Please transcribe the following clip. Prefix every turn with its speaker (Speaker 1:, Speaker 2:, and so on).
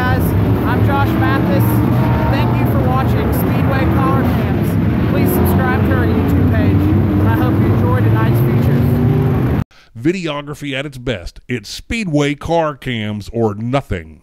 Speaker 1: guys. I'm Josh Mathis. Thank you for watching Speedway Car Cams. Please subscribe to our YouTube page, and I hope you enjoy tonight's features.
Speaker 2: Videography at its best. It's Speedway car cams or nothing.